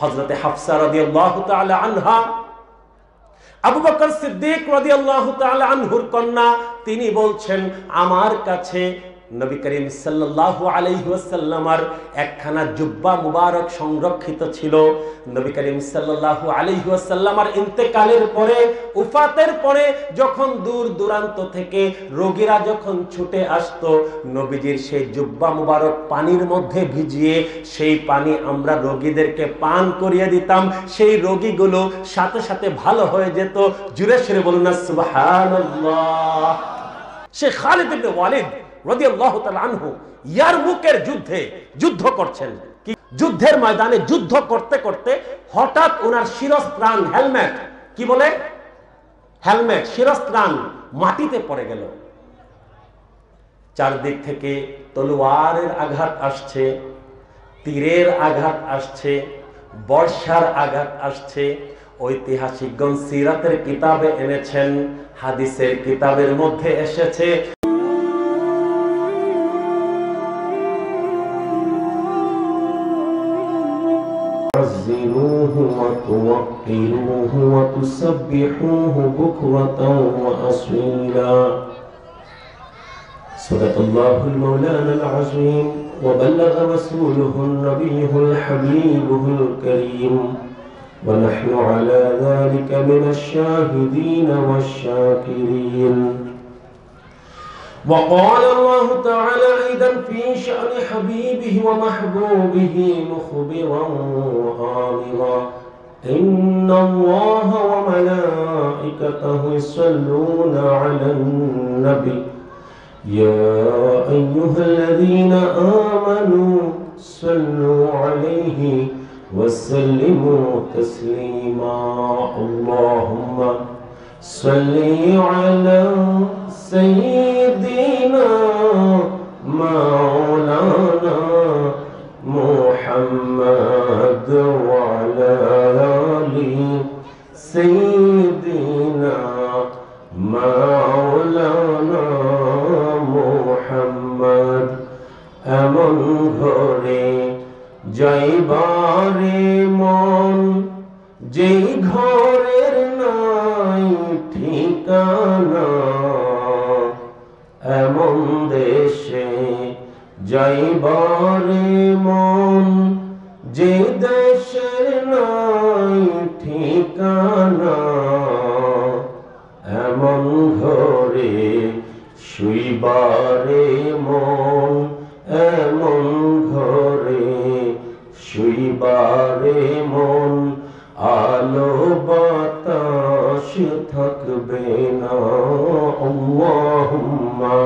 হজরতে হাফসা রাদিয়াল্লাহু আল্লাহ আনহা, আবু বকর সিদ্দিক রাদিয়াল্লাহু তাআলা আনহুর কন্যা, তিনি বলছেন, আমার কাছে নবী করিম ওয়াসাল্লামার একখানা জুব্বা মুবারক সংরক্ষিত ছিল। নবী করিম সাল্লাল্লাহু আলাইহি ওয়াসাল্লামার ইন্তেকালের পরে, উফাতের পরে যখন দূর দূরান্ত থেকে রোগীরা যখন ছুটে আসতো, নবীজির সেই জুব্বা মুবারক পানির মধ্যে ভিজিয়ে সেই পানি আমরা রোগীদেরকে পান করিয়ে দিতাম। সেই রোগীগুলো সাথে সাথে ভালো হয়ে যেত। জুড়ে বলুন সে খালিদ ওয়ালিদ যুদ্ধে যুদ্ধ করছেন। কি? যুদ্ধের ময়দানে যুদ্ধ করতে করতে হঠাৎ ওনার শিরস্ত্রাণ, হেলমেট, কি বলে? হেলমেট, শিরস্ত্রাণ মাটিতে পড়ে গেল। চারদিক থেকে তলোয়ারের আঘাত আসছে, তীরের আঘাত আসছে, বর্ষার আঘাত আসছে। ঐতিহাসিকগণ সিরাতের কিতাবে এনেছেন, হাদিসের কিতাবের মধ্যে এসেছে وتسبحوه بكرة وأصيلا. صدق الله المولانا العظيم وبلغ رسوله النبي الحبيب الكريم. ونحن على ذلك من الشاهدين والشاكرين. وقال الله تعالى أيضا في شأن حبيبه ومحبوبه مخبرا وآمرا. إن الله وملائكته يصلون على النبي. يا أيها الذين آمنوا صلوا عليه وسلموا تسليما. اللهم صل على سيدنا مولانا محمد وعلى سيدنا مولانا محمد এমন ঘরে যাইবারে মন যেই ঘরের নাই ঠিকানা এমন দেশে যাইবারে মন যে দেশের নাই ঠিকানা এমন ঘরে শুইবারে মন, এমন ঘরে শুইবারে মন, আলো বাতাস থাকবে না, আল্লাহুম্মা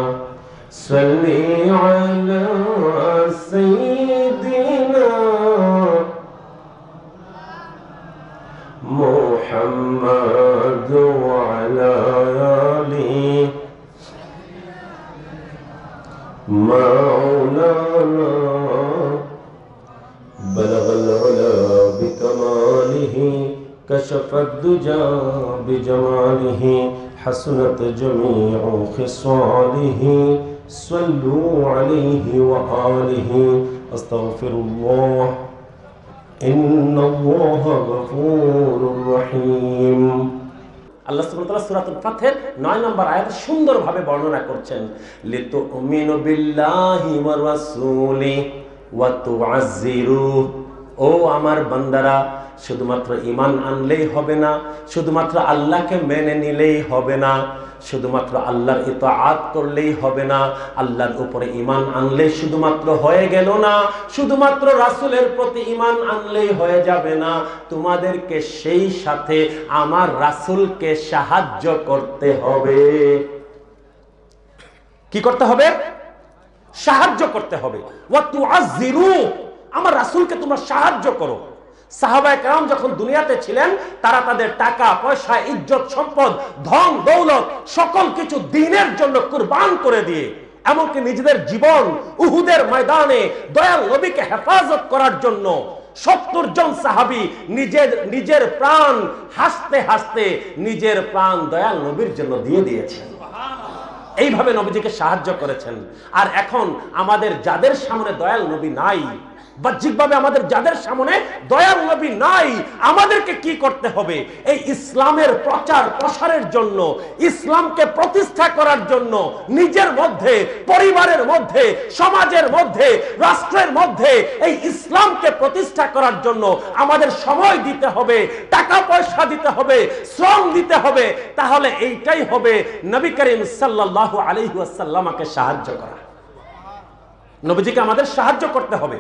সাল্লি আলা সাইয়্যিদিনা محمد وعلى آله. مولانا بلغ العلا بكماله كشف الدجى بجماله حسنت جميع خصاله صلوا عليه وآله. أستغفر الله إن الله غفور رحيم আল্লাহ সুবহানাহু ওয়া তাআলা সূরাতুল ফাতহের 9 নম্বর আয়াত সুন্দরভাবে বর্ণনা করছেন লিতুমিনু বিল্লাহি ওয়া রাসূলি ওয়া তুআজ্জিরু ও আমার বান্দারা শুধুমাত্র ইমান আনলেই হবে না, শুধুমাত্র আল্লাহকে মেনে নিলেই হবে না, শুধুমাত্র আল্লাহর ইতাআত করলেই হবে না, আল্লাহর উপরে ইমান আনলে শুধুমাত্র হয়ে গেল না, শুধুমাত্র রাসূলের প্রতি ঈমান আনলেই হয়ে যাবে না। তোমাদেরকে সেই সাথে আমার রাসূলকে সাহায্য করতে হবে। কি করতে হবে? সাহায্য করতে হবে। আমার রাসূলকে তোমরা সাহায্য করো। সাহাবায়ে কেরাম যখন দুনিয়াতে ছিলেন, তারা তাদের টাকা, পয়সা, ইজ্জত, সম্পদ, ধন, দৌলত, সকল কিছু দিনের জন্য কুরবান করে দিয়ে, এমনকি নিজেদের জীবন উহুদের ময়দানে দয়াল নবীকে হেফাজত করার জন্য সত্তর জন সাহাবি নিজের নিজের প্রাণ হাসতে হাসতে নিজের প্রাণ দয়াল নবীর জন্য দিয়ে দিয়েছেন। এইভাবে নবীজিকে সাহায্য করেছেন। আর এখন আমাদের যাদের সামনে দয়াল নবী নাই বাহ্যিকভাবে আমাদের যাদের সামনে দয়ার নবী নাই, আমাদেরকে কি করতে হবে? এই ইসলামের প্রচার প্রসারের জন্য, ইসলামকে প্রতিষ্ঠা করার জন্য, নিজের মধ্যে, পরিবারের মধ্যে, সমাজের মধ্যে, রাষ্ট্রের মধ্যে এই ইসলামকে প্রতিষ্ঠা করার জন্য আমাদের সময় দিতে হবে, টাকা পয়সা দিতে হবে, শ্রম দিতে হবে। তাহলে এইটাই হবে নবী করিম সাল্লাল্লাহু আলাইহি সাহায্য করা। নবীজিকে আমাদের সাহায্য করতে হবে।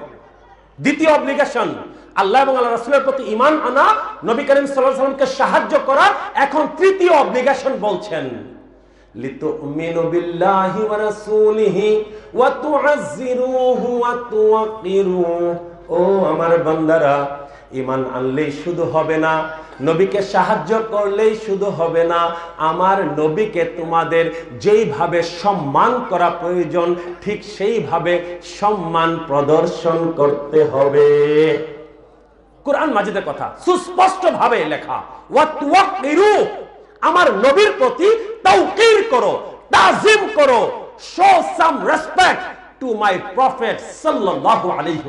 দ্বিতীয় অব্লিগেশন আল্লাহ এবং আল্লাহ রাসুলের প্রতি ইমান আনা, নবী করিম সাল্লাল্লাহু সাল্লামকে সাহায্য করা এখন তৃতীয় অব্লিগেশন বলছেন। لتؤمنوا বিল্লাহি ورسوله وتعزروه তুওয়াক্কিরুহু। ও আমার বান্দারা ঈমান আনলেই শুধু হবে না, নবীকে সাহায্য করলেই শুধু হবে না, আমার নবীকে তোমাদের যেইভাবে সম্মান করা প্রয়োজন, ঠিক সেইভাবে সম্মান প্রদর্শন করতে হবে। কোরআন মাজিদের কথা সুস্পষ্ট ভাবে লেখা আমার নবীর প্রতি তাওকির করো, তাজিম করো show some respect to my prophet সাল্লাল্লাহু আলাইহি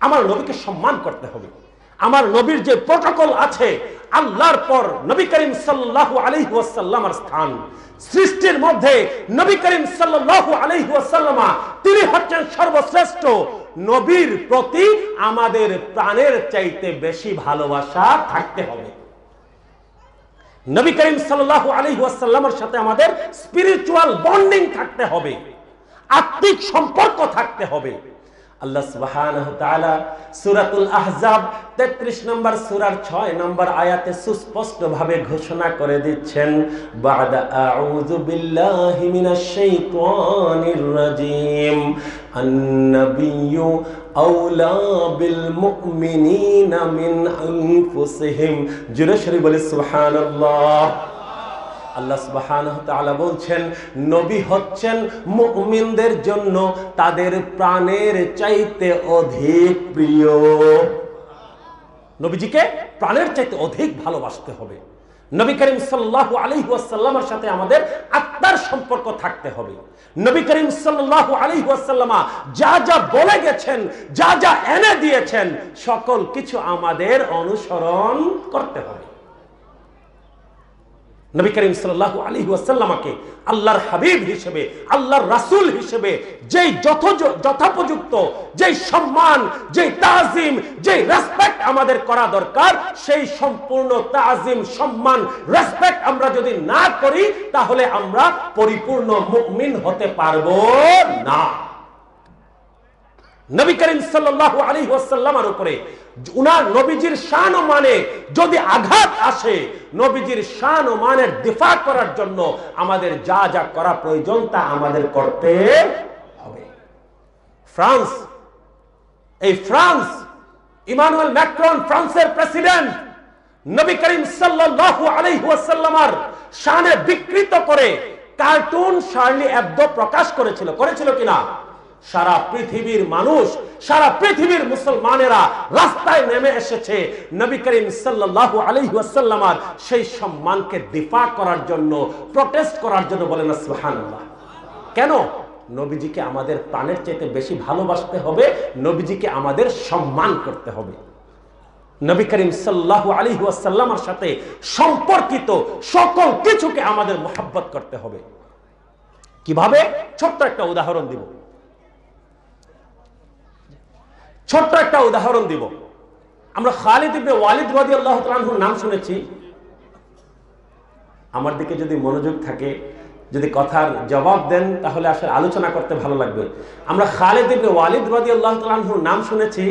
আমার নবীকে সম্মান করতে হবে। আমার নবীর যে প্রোটোকল আছে, আল্লাহর পর নবী করিম সাল্লাল্লাহু আলাইহি ওয়াসাল্লামের স্থান। সৃষ্টির মধ্যে নবী করিম সাল্লাল্লাহু আলাইহি ওয়াসাল্লামা তিনি হচ্ছেন সর্বশ্রেষ্ঠ। নবীর প্রতি আমাদের প্রাণের চাইতে বেশি ভালোবাসা থাকতে হবে। নবী করিম সাল্লাল্লাহু আলাইহি ওয়াসাল্লামের সাথে আমাদের স্পিরিচুয়াল বন্ডিং থাকতে হবে। আত্মিক সম্পর্ক থাকতে হবে। আল্লাহ সুবহানাহু তাআলা সূরাতুল আহজাব 33 নম্বর সূরার 6 নম্বর আয়াতে সুস্পষ্ট ভাবে ঘোষণা করে দিচ্ছেন, বাদা আউযু বিল্লাহি মিনাশ শাইতানির রাজিম, আন-নাবিয়্যু আওলা বিল মুমিনিনা মিন আনফুসিহিম। জুরে শরীফ বলে সুবহানাল্লাহ। আল্লাহ সুবহানাহু তাআলা বলছেন, নবী হচ্ছেন মুমিনদের জন্য তাদের প্রাণের চাইতে অধিক প্রিয়। নবীজিকে প্রাণের চাইতে অধিক ভালোবাসতে হবে। নবী করিম আলাইহি ওয়াসাল্লামের সাথে আমাদের আত্মার সম্পর্ক থাকতে হবে। নবী করিম সাল্লাল্লাহু আলাইহি ওয়াসাল্লামা যা যা বলে গেছেন, যা যা এনে দিয়েছেন, সকল কিছু আমাদের অনুসরণ করতে হবে। নবী করিম সাল্লাল্লাহু আলাইহি ওয়াসাল্লামকে আল্লাহর হাবিব হিসেবে, আল্লাহর রাসূল হিসেবে যেই যথ যথাপযুক্ত, যেই সম্মান, যেই তাজিম, যেই রেসপেক্ট আমাদের করা দরকার, সেই সম্পূর্ণ তাজিম, সম্মান রেসপেক্ট আমরা যদি না করি, তাহলে আমরা পরিপূর্ণ মুমিন হতে পারব না। নবী করিম সাল্লাল্লাহু আলাইহি ওয়াসাল্লামের উপরে উনার নবীজির শান ও মানে যদি আঘাত আসে, নবীজির শান ও মানের দিফা করার জন্য আমাদের যা যা করা প্রয়োজন তা আমাদের করতে হবে। ফ্রান্স, এই ফ্রান্স, ইমানুয়েল ম্যাক্রন ফ্রান্সের প্রেসিডেন্ট, নবী করিম সাল্লাল্লাহু আলাইহি ওয়াসাল্লামার শানে বিকৃত করে কার্টুন শার্লি অ্যাবদো প্রকাশ করেছিল। করেছিল কিনা? সারা পৃথিবীর মানুষ, সারা পৃথিবীর মুসলমানেরা রাস্তায় নেমে এসেছে। নবী করিম সাল্লাল্লাহু আলাইহি সেই সম্মানকে দিফা করার জন্য, প্রটেস্ট করার জন্য বলেন, সুবহানাল্লাহ। কেন? নবীজিকে আমাদের প্রাণের চাইতে বেশি ভালোবাসতে হবে, নবীজিকে আমাদের সম্মান করতে হবে। নবী করিম সাল্লাল্লাহু আলাইহি ওয়াসাল্লামের সাথে সম্পর্কিত সকল কিছুকে আমাদের মোহাব্বত করতে হবে। কীভাবে? ছোট্ট একটা উদাহরণ দিব। ছোট্ট একটা উদাহরণ দিব। আমরা খালিদ ইবনে ওয়ালিদ রাদিয়াল্লাহু তাআলার নাম শুনেছি। আমার দিকে যদি মনোযোগ থাকে, যদি কথার জবাব দেন, তাহলে আসলে আলোচনা করতে ভালো লাগবে। আমরা খালিদ ইবনে ওয়ালিদ রাদিয়াল্লাহু তাআলার নাম শুনেছি।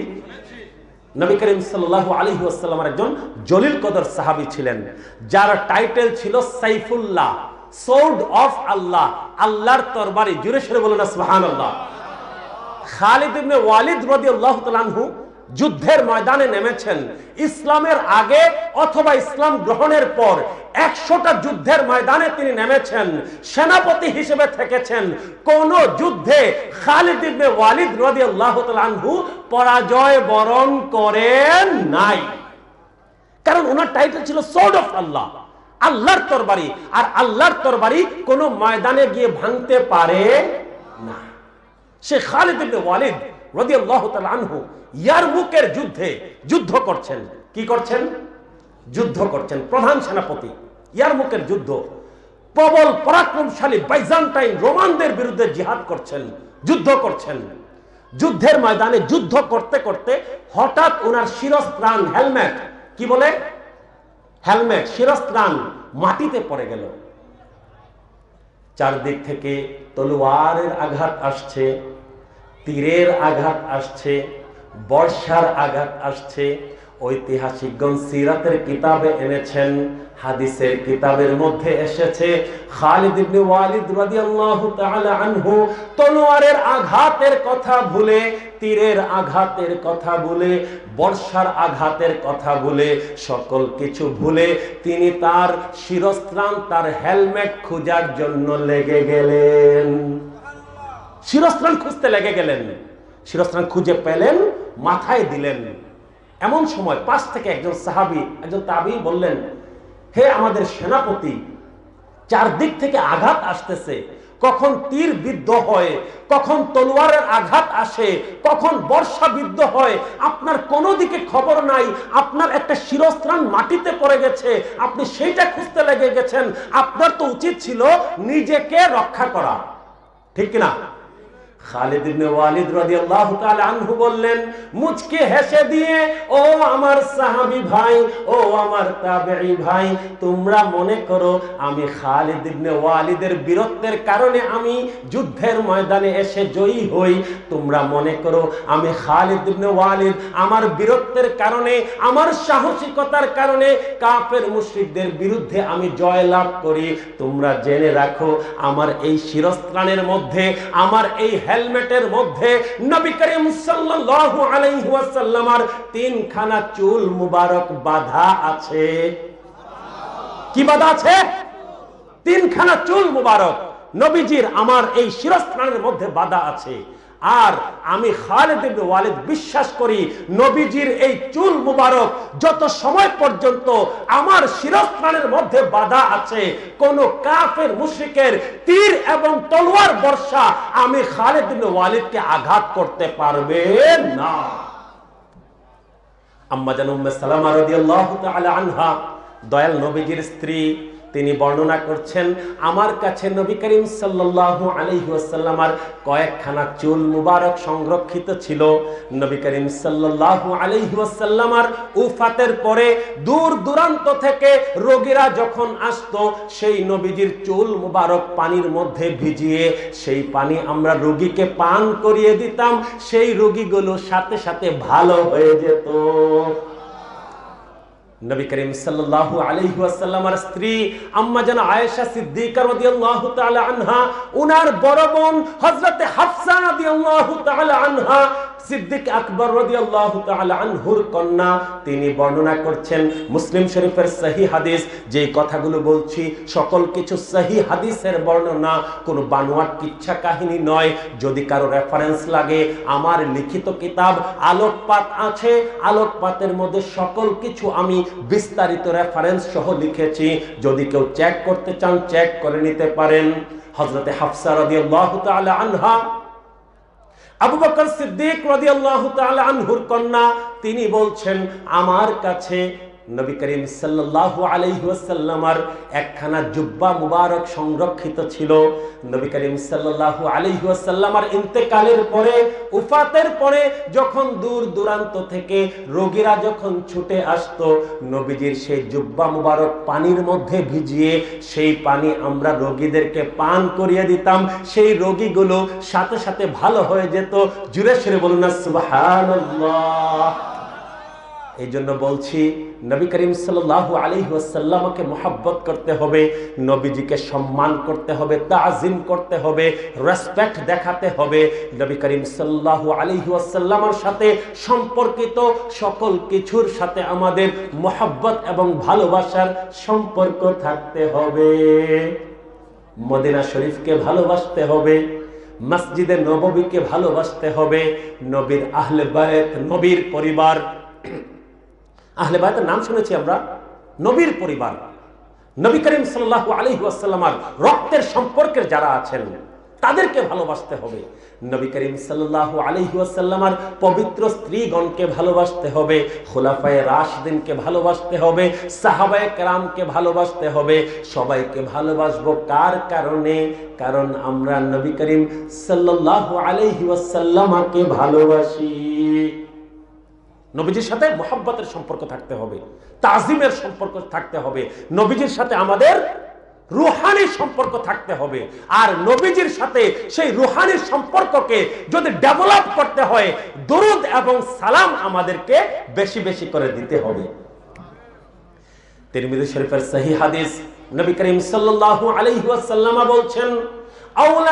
নবী করিম সাল্লাল্লাহু আলাইহি ওয়াসাল্লামের একজন জলিল কদর সাহাবী ছিলেন, যার টাইটেল ছিল সাইফুল্লাহ, সোর্ড অফ আল্লাহ, আল্লাহর তরবারি জুড়ে সরে বলুন সুবহানাল্লাহ। খালিদ ইবনে ওয়ালিদ রাদিয়াল্লাহু তাআলা আনহু যুদ্ধের ময়দানে নেমেছেন। ইসলামের আগে অথবা ইসলাম গ্রহণের পর একশোটা যুদ্ধের ময়দানে তিনি নেমেছেন, সেনাপতি হিসেবে থেকেছেন। কোন যুদ্ধে খালিদ ইবনে ওয়ালিদ রাদিয়াল্লাহু তাআলা আনহু পরাজয় বরণ করেন নাই। কারণ ওনার টাইটেল ছিল সোর্ড অফ আল্লাহ আল্লাহর তরবারি। আর আল্লাহর তরবারি কোনো ময়দানে গিয়ে ভাঙতে পারে না। সে খালিদ ইবনে ওয়ালিদ রদিয়াল্লাহ তাআলা আনহু ইয়ারমুকের যুদ্ধে যুদ্ধ করছেন। কি করছেন? যুদ্ধ করছেন। প্রধান সেনাপতি। ইয়ারমুকের যুদ্ধ। প্রবল, পরাক্রমশালী বাইজান্টাইন রোমানদের বিরুদ্ধে জিহাদ করছেন, যুদ্ধ করছেন। যুদ্ধের ময়দানে যুদ্ধ করতে করতে হঠাৎ ওনার শিরস্ত্রাণ, হেলমেট, কি বলে? হেলমেট, শিরস্ত্রাণ মাটিতে পড়ে গেল। চারদিক থেকে তলোয়ারের আঘাত আসছে তীরের আঘাত আসছে বর্ষার আঘাত আসছে ঐতিহাসিকগণ সিরাতের কিতাবে এনেছেন, হাদিসের কিতাবের মধ্যে এসেছে, খালিদ ইবনে ওয়ালিদ রাদিয়াল্লাহু তাআলা আনহু তলোয়ারের আঘাতের কথা ভুলে, তীরের আঘাতের কথা ভুলে, বর্ষার আঘাতের কথা ভুলে, সকল কিছু ভুলে তিনি তার শিরস্ত্রাণ, তার হেলমেট খোঁজার জন্য লেগে গেলেন। শিরস্ত্রাণ খুঁজতে লেগে গেলেন। শিরস্ত্রাণ খুঁজে পেলেন, মাথায় দিলেন। এমন সময় পাশ থেকে একজন সাহাবি, একজন তাবি বললেন, হে আমাদের সেনাপতি, চারদিক থেকে আঘাত আসতেছে। কখন তীর বিদ্ধ হয়, কখন তলোয়ারের আঘাত আসে, কখন বর্ষা বিদ্ধ হয়, আপনার কোনো দিকে খবর নাই, আপনার একটা শিরস্ত্রাণ মাটিতে পড়ে গেছে, আপনি সেইটা খুঁজতে লেগে গেছেন। আপনার তো উচিত ছিল নিজেকে রক্ষা করা। ঠিক কিনা? খালিদ ইবনে আমার বীরত্বের কারণে আমি যুদ্ধের ময়দানে এসে জয়ী হই। তোমরা মনে করো আমি খালিদ ওয়ালিদ আমার বীরত্বের কারণে, আমার সাহসিকতার কারণে কাফের মুশরিকদের বিরুদ্ধে আমি জয় লাভ করি। তোমরা জেনে রাখো, আমার এই শিরস্ত্রাণের মধ্যে, আমার এই হেলমেটের মধ্যে নবী করিম সাল্লাল্লাহু আলাইহি ওয়াসাল্লামার তিনখানা চুল মুবারক বাধা আছে। কি বাঁধা আছে? তিনখানা চুল মুবারক। নবীজির আমার এই শিরস্থানের মধ্যে বাঁধা আছে। আর আমি খালেদ ওয়ালিদ বিশ্বাস করি, নবীজির এই চুল মুবারক যত সময় পর্যন্ত আমার শিরস্ত্রাণের মধ্যে বাধা আছে, কোন কাফের, মুশরিকের তীর এবং তলোয়ার বর্ষা আমি খালেদ ওয়ালিদকে আঘাত করতে পারবে না। আম্মা জান উম্মে সালামা রাদিয়াল্লাহু তাআলা আনহা, দয়াল নবীজির স্ত্রী তিনি বর্ণনা করছেন, আমার কাছে নবী করিম সাল্লাল্লাহু আলাইহি ওয়াসাল্লামার কয়েকখানা চুল মুবারক সংরক্ষিত ছিল। নবী করিম সাল্লাল্লাহু আলাইহি ওয়াসাল্লামার উফাতের পরে দূর দূরান্ত থেকে রোগীরা যখন আসতো, সেই নবীজির চুল মুবারক পানির মধ্যে ভিজিয়ে সেই পানি আমরা রোগীকে পান করিয়ে দিতাম। সেই রোগীগুলো সাথে সাথে ভালো হয়ে যেত। নবী করিম সাল্লাল্লাহু আলাইহি ওয়াসাল্লামের স্ত্রী আম্মা জান আয়েশা সিদ্দিকা রাদিয়াল্লাহু তাআলা আনহা, উনার বড় বোন হযরতে হাফসা রাদিয়াল্লাহু তাআলা আনহা সিদ্দিক আকবর রাদিয়াল্লাহু তাআলা আনহুর কন্যা, তিনি বর্ণনা করছেন, মুসলিম শরীফের সহি হাদিস যে কথাগুলো বলছি, সকল কিছু সহি হাদিসের বর্ণনা, কোনো বানোয়াট কিচ্ছা কাহিনী নয়। যদি কারও রেফারেন্স লাগে, আমার লিখিত কিতাব আলোকপাত আছে, আলোকপাতের মধ্যে সকল কিছু আমি বিস্তারিত রেফারেন্স সহ লিখেছি। যদি কেউ চেক করতে চান চেক করে নিতে পারেন। হজরতে হাফসা রাদিয়াল্লাহু তাআলা আনহা আবু বকর সিদ্দিক রাদিয়াল্লাহু তাআলা আনহুর কন্যা তিনি বলছেন আমার কাছে নবী করিম সাল্লাল্লাহু আলাইহি একখানা জুব্বা মুবারক সংরক্ষিত ছিল। নবী করিম সাল্লাল্লাহু আলাইহি ইন্তেকালের পরে, উফাতের পরে যখন দূর দূরান্ত থেকে রোগীরা যখন ছুটে আসতো, নবীজির সেই জুব্বা মুবারক পানির মধ্যে ভিজিয়ে সেই পানি আমরা রোগীদেরকে পান করিয়ে দিতাম। সেই রোগীগুলো সাথে সাথে ভালো হয়ে যেত। জুড়ে সেরে বলুন সুবহানাল্লাহ। এই জন্য বলছি, নবী করিম সাল্লাল্লাহু আলাইহি ওয়াসাল্লামকে মোহাব্বত করতে হবে, নবীজিকে সম্মান করতে হবে, তাজিম করতে হবে রেসপেক্ট দেখাতে হবে। নবী করিম আলাইহি ওয়াসাল্লামের সাথে সম্পর্কিত সকল কিছুর সাথে আমাদের মোহাব্বত এবং ভালোবাসার সম্পর্ক থাকতে হবে। মদিনা শরীফকে ভালোবাসতে হবে, মসজিদে নববীকে ভালোবাসতে হবে, নবীর আহলে নবীর পরিবার আহলে বায়তের নাম শুনেছি আমরা, নবীর পরিবার। নবী করিম সাল্লাল্লাহু আলাইহি ওয়াসাল্লামার রক্তের সম্পর্কের যারা আছেন, তাদেরকে ভালোবাসতে হবে। নবী করিম সাল্লাহ আলহিউসাল্লামার পবিত্র স্ত্রীগণকে ভালোবাসতে হবে, খোলাফায় রাশদিনকে ভালোবাসতে হবে, সাহাবায় কেরামকে ভালোবাসতে হবে। সবাইকে ভালোবাসবো কার কারণে? কারণ আমরা নবী করিম সাল্লাহ আলহিউসাল্লামাকে ভালোবাসি। নবীজির সাথে মোহাব্বতের সম্পর্ক থাকতে হবে, তাজিমের সম্পর্ক থাকতে হবে, নবীজির সাথে আমাদের রুহানি সম্পর্ক থাকতে হবে। আর নবীজির সাথে সেই রুহানি সম্পর্ককে যদি ডেভেলপ করতে হয়, দরুদ এবং সালাম আমাদেরকে বেশি বেশি করে দিতে হবে। তিরমিজি শরীফের সহি হাদিস নবী করিম সাল্লাল্লাহু আলাইহি ওয়াসাল্লাম বলছেন আমি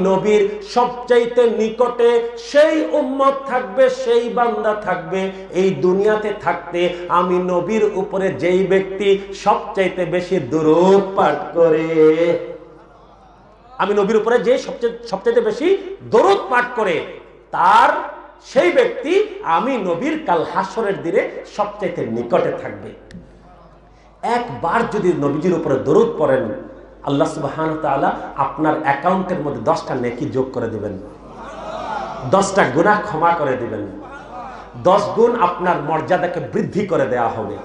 নবীর সবচাইতে নিকটে সেই উম্মত থাকবে, সেই বান্দা থাকবে। এই দুনিয়াতে থাকতে আমি নবীর উপরে যেই ব্যক্তি সবচাইতে বেশি দূরত পাঠ করে আমি নবীর উপরে যে সবচেয়ে, সবচাইতে বেশি দরদ পাঠ করে, তার সেই ব্যক্তি আমি নবীর কাল হাসরের দিনে সবচাইতে নিকটে থাকবে। একবার যদি নবীজির উপরে দরুদ পড়েন, আল্লাহ সুবাহান তাআলা আপনার অ্যাকাউন্টের মধ্যে দশটা নেকি যোগ করে দিবেন। দশটা গুনাহ ক্ষমা করে দিবেন। দশ গুণ আপনার মর্যাদাকে বৃদ্ধি করে দেয়া হবে।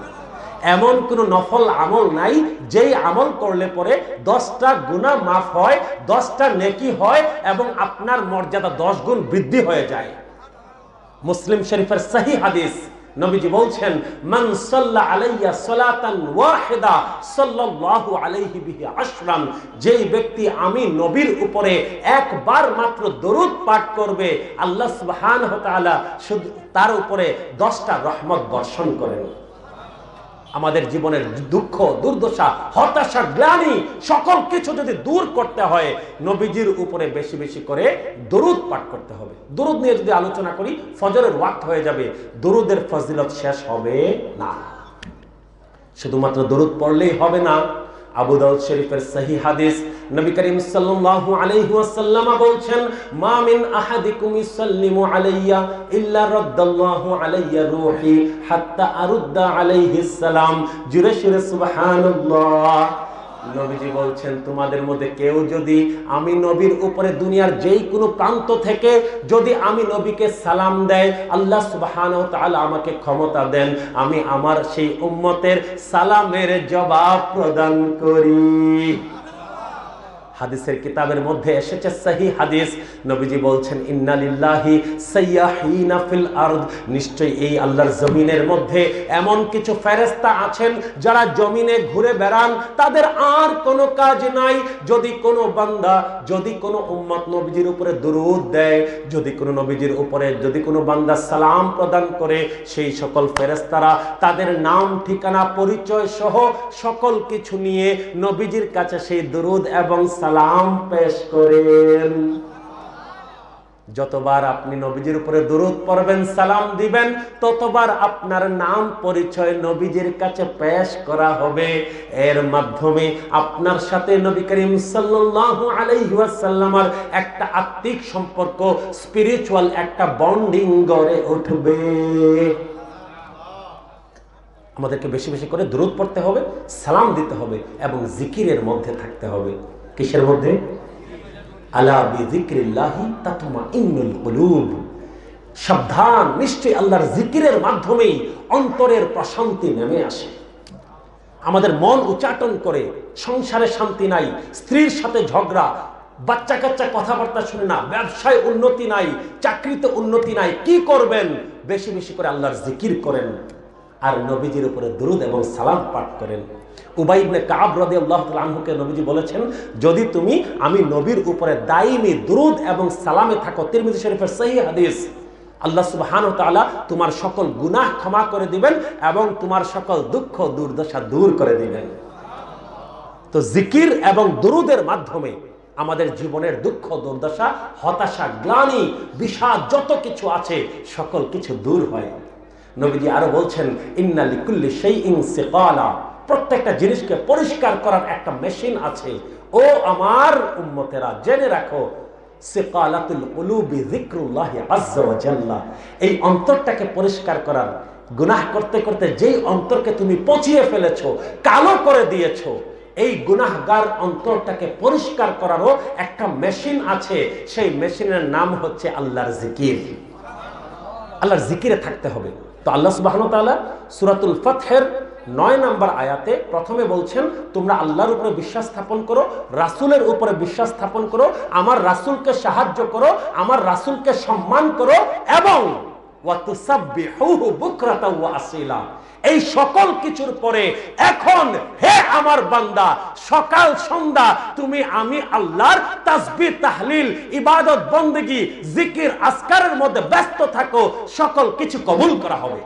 এমন কোন নফল আমল নাই, যেই আমল করলে পরে দশটা গুণা মাফ হয়, দশটা নেকি হয় এবং আপনার মর্যাদা দশ গুণ বৃদ্ধি হয়ে যায়। মুসলিম শরীফের সহি হাদিস নবীজি বলছেন, মান সাল্লা আলাইয়া সালাতান ওয়াহিদা সাল্লাল্লাহু আলাইহি বিহি আশরান যেই ব্যক্তি আমি নবীর উপরে একবার মাত্র দরুদ পাঠ করবে, আল্লাহ সুবহানাহু ওয়া তাআলা তার উপরে 10টা রহমত বর্ষণ করেন। আমাদের জীবনের দুঃখ, দুর্দশা, হতাশা, গ্লানি, সকল কিছু যদি দূর করতে হয়, নবীজির উপরে বেশি বেশি করে দরুদ পাঠ করতে হবে। দরুদ নিয়ে যদি আলোচনা করি, ফজরের ওয়াক্ত হয়ে যাবে। দরুদের ফজিলত শেষ হবে না। শুধুমাত্র দরুদ পড়লেই হবে না। আবু দাউদ শরীফের সহি হাদিস নবী করিম সাল্লাল্লাহু আলাইহি ওয়াসাল্লাম বলছেন, মা মিন আহাদিকুম ইসাল্লিমু আলাইয়া ইল্লা রাদ্দাল্লাহু আলাইয়া রূহি হাত্তা আরুদ্দা আলাইহি সালাম। জুরে সুরে সুবহানাল্লাহ। নবীজি বলছেন, তোমাদের মধ্যে কেউ যদি আমি নবীর উপরে দুনিয়ার যেই কোনো প্রান্ত থেকে যদি আমি নবীকে সালাম দেয়, আল্লাহ সুবহানাহু ওয়া তাআলা আমাকে ক্ষমতা দেন, আমি আমার সেই উম্মতের সালামের জবাব প্রদান করি। হাদিসের কিতাবের মধ্যে এসেছে সহি হাদিস। নবীজি বলছেন, ইন্নালিল্লাহি সাইয়াহিনা ফিল আরদ। নিশ্চয়ই এই আল্লাহর জমিনের মধ্যে এমন কিছু ফেরেশতা আছেন যারা জমিনে ঘুরে বেড়ান। তাদের আর কোনো কাজ নাই। যদি কোনো বান্দা, যদি কোনো উম্মত নবীজির উপরে দরুদ দেয়, যদি কোনো নবীজির উপরে, যদি কোনো বান্দা সালাম প্রদান করে, সেই সকল ফেরেস্তারা তাদের নাম, ঠিকানা পরিচয় সহ সকল কিছু নিয়ে নবীজির কাছে সেই দরুদ এবং সালাম পেশ করেন। যতবার আপনি নবীজির উপরে দরুদ পড়বেন, সালাম দিবেন, ততবার আপনার নাম পরিচয় নবীজির কাছে পেশ করা হবে। এর মাধ্যমে আপনার সাথে নবী করিম সাল্লাল্লাহু আলাইহি ওয়াসাল্লামের একটা আত্মিক সম্পর্ক স্পিরিচুয়াল একটা বন্ডিং গড়ে উঠবে। আমাদেরকে বেশি বেশি করে দূরত পড়তে হবে, সালাম দিতে হবে এবং জিকিরের মধ্যে থাকতে হবে। কিসের মধ্যে? আলা বিযিকরিল্লাহি তাতমাইন্নুল কুলুব। সাবধান, নিশ্চয়ই আল্লাহর জিকিরের মাধ্যমেই অন্তরের প্রশান্তি নেমে আসে। আমাদের মন উচ্চাটন করে, সংসারে শান্তি নাই, স্ত্রীর সাথে ঝগড়া, বাচ্চা কাচ্চা কথাবার্তা শুনে না, ব্যবসায় উন্নতি নাই, চাকরিতে উন্নতি নাই, কি করবেন? বেশি বেশি করে আল্লাহর জিকির করেন। আর নবীজির উপরে দুরুদ এবং সালাম পাঠ করেন। উবাইবনে কাব রদে আল্লাহ আনহুকে নবীজি বলেছেন, যদি তুমি, আমি নবীর উপরে দাইমি দুরুদ এবং সালামে থাকো, তিরমিজি শরীফের সহি হাদিস, আল্লাহ সুবহান তাআলা তোমার সকল গুনাহ ক্ষমা করে দিবেন এবং তোমার সকল দুঃখ, দুর্দশা দূর করে দিবেন। তো জিকির এবং দুরুদের মাধ্যমে আমাদের জীবনের দুঃখ, দুর্দশা, হতাশা, গ্লানি, বিষাদ, যত কিছু আছে, সকল কিছু দূর হয়। নবীজি আরও বলছেন, ইন্না লিকুল্লি শাইইন সিকালা। প্রত্যেকটা জিনিসকে পরিষ্কার করার একটা মেশিন আছে। ও আমার উম্মতেরা, জেনে রাখো এই অন্তরটাকে পরিষ্কার করার, গুনাহ করতে করতে যেই অন্তরকে তুমি পচিয়ে ফেলেছো, কালো করে দিয়েছ, এই গুনাহগার অন্তরটাকে পরিষ্কার করারও একটা মেশিন আছে। সেই মেশিনের নাম হচ্ছে আল্লাহর জিকির। আল্লাহর জিকিরে থাকতে হবে। তো আল্লাহ সুবাহন তালা সুরাতুল ফতহের নয় নাম্বার আয়াতে প্রথমে বলছেন, তোমরা আল্লাহর উপরে বিশ্বাস স্থাপন করো, রাসুলের উপরে বিশ্বাস স্থাপন করো, আমার রাসুলকে সাহায্য করো, আমার রাসুলকে সম্মান করো এবং ওয়াতুসাব্বিহুহু বুকরাতা ওয়া আসীলা। এই সকল কিছুর পরে এখন হে আমার বান্দা, সকাল সন্ধ্যা তুমি আমি আল্লাহর তাসবিহ, তাহলিল, ইবাদত, বন্দেগী, জিকির আসকারের মধ্যে ব্যস্ত থাকো, সকল কিছু কবুল করা হবে।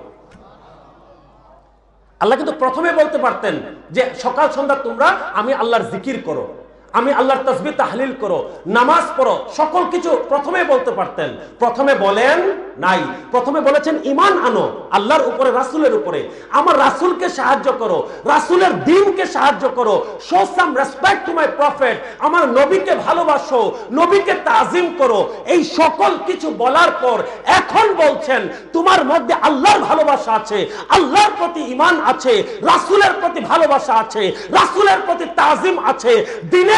আল্লাহ কিন্তু প্রথমে বলতে পারতেন যে সকাল সন্ধ্যা তোমরা আমি আল্লাহর জিকির করো। আমি আল্লাহর তসবি তাহলিল করো, নামাজ পড়ো, সকল কিছু প্রথমে বলতে পারতেন। প্রথমে বলেন, নাই। প্রথমে বলেছেন ইমান আনো, আল্লাহর উপরে, রাসুলের উপরে। আমার রাসুলকে সাহায্য করো, রাসুলের দিনকে সাহায্য করো। Show some respect to my prophet আমার নবীকে ভালোবাসো, নবীকে তাজিম করো। এই সকল কিছু বলার পর এখন বলছেন, তোমার মধ্যে আল্লাহর ভালোবাসা আছে, আল্লাহর প্রতি ইমান আছে, রাসুলের প্রতি ভালোবাসা আছে, রাসুলের প্রতি তাজিম আছে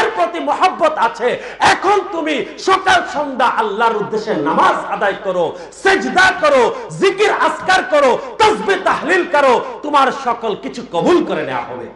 দিনের প্রতি মহব্বত আছে। এখন তুমি সকাল, সন্ধ্যা আল্লাহর উদ্দেশ্যে নামাজ আদায় করো, সেজদা করো, জিকির আসকার করো তসবে তাহলিল করো, তোমার সকল কিছু কবুল করে নেওয়া হবে।